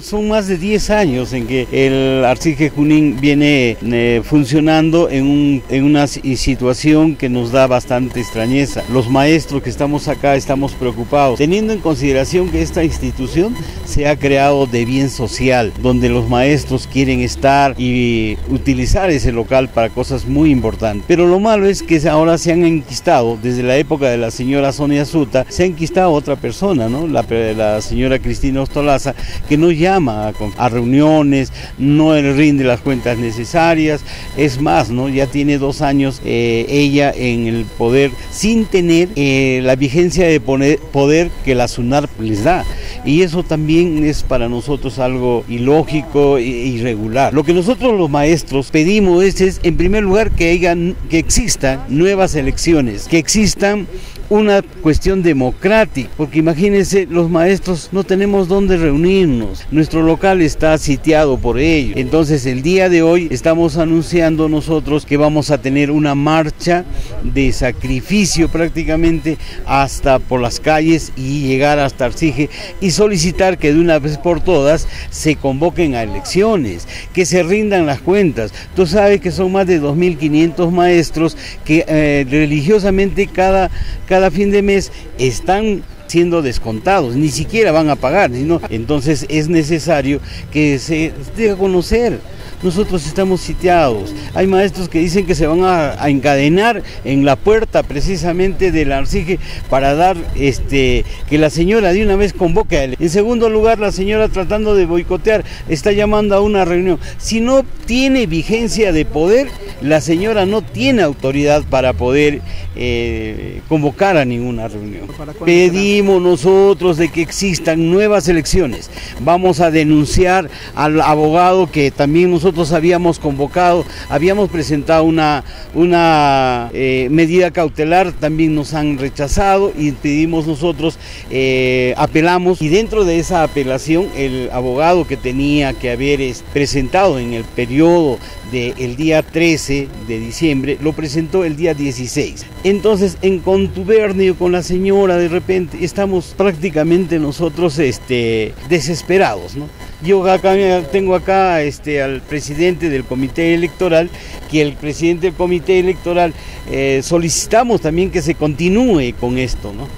Son más de 10 años en que el Arcije Junín viene eh, funcionando en, en, una situación que nos da bastante extrañeza. Los maestros que estamos acá estamos preocupados, teniendo en consideración que esta institución se ha creado de bien social, donde los maestros quieren estar y utilizar ese local para cosas muy importantes. Pero lo malo es que ahora se han enquistado, desde la época de la señora Sonia Suta, se ha enquistado otra persona, ¿no? la, la señora Cristina Ostolaza, que no llama a, reuniones, no rinde las cuentas necesarias, es más, ¿no? ya tiene dos años eh, ella en el poder sin tener eh, la vigencia de poder que la SUNAR les da. Y eso también es para nosotros algo ilógico e irregular. Lo que nosotros los maestros pedimos es, en primer lugar, que, que existan nuevas elecciones, que existan una cuestión democrática, porque imagínense, los maestros no tenemos dónde reunirnos, nuestro local está sitiado por ello. Entonces el día de hoy estamos anunciando nosotros que vamos a tener una marcha de sacrificio prácticamente hasta por las calles y llegar hasta Arcije y solicitar que de una vez por todas se convoquen a elecciones, que se rindan las cuentas. Tú sabes que son más de 2.500 maestros que eh, religiosamente cada cada fin de mes están siendo descontados, ni siquiera van a pagar, sino entonces es necesario que se dé a conocer nosotros estamos sitiados. Hay maestros que dicen que se van a, encadenar en la puerta precisamente del arcije para dar este que la señora de una vez convoque a él. En segundo lugar, la señora tratando de boicotear está llamando a una reunión. Si no tiene vigencia de poder, la señora no tiene autoridad para poder eh, convocar a ninguna reunión. Pedimos nosotros de que existan nuevas elecciones. Vamos a denunciar al abogado que también nosotros nosotros habíamos convocado, habíamos presentado una, una eh, medida cautelar, también nos han rechazado y pedimos nosotros, eh, apelamos y dentro de esa apelación el abogado que tenía que haber presentado en el periodo del día 13 de diciembre lo presentó el día 16. Entonces en contubernio con la señora de repente estamos prácticamente nosotros este, desesperados. ¿no? Yo acá tengo acá este, al presidente del comité electoral, que el presidente del comité electoral eh, solicitamos también que se continúe con esto, ¿no?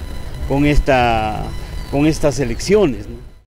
con, esta, con estas elecciones.